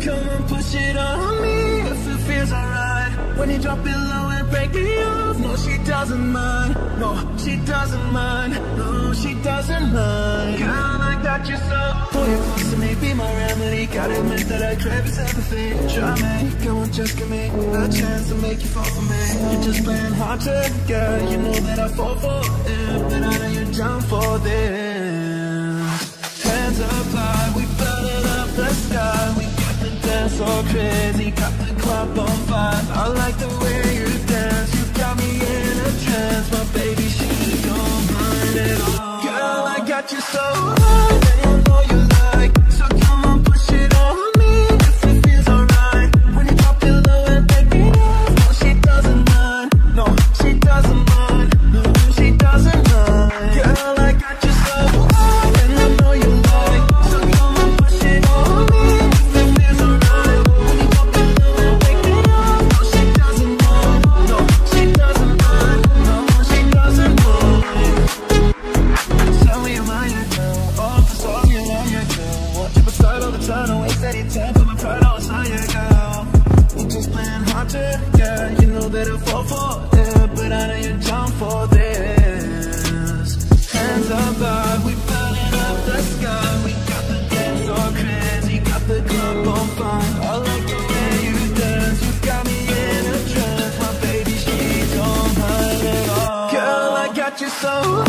Come and push it on me. If it feels alright When you drop it low and break me off. No, she doesn't mind. No, she doesn't mind. No, she doesn't mind. Girl, I got you so Pull to closer, maybe my remedy Gotta admit that I crave your sympathy Try me, come on, just give me A chance to make you fall for me. You're just playing hard to get. You know that I fall for it But I crazy, got the club on fire. your girl. Just playing hard to get. You know that I fall for it, but I know you down for this. Hands we burning up the sky. We got the dance all crazy, got the club on fire. I like the way you dance. You got me in a trance. My baby, she's on. Girl, I got you so.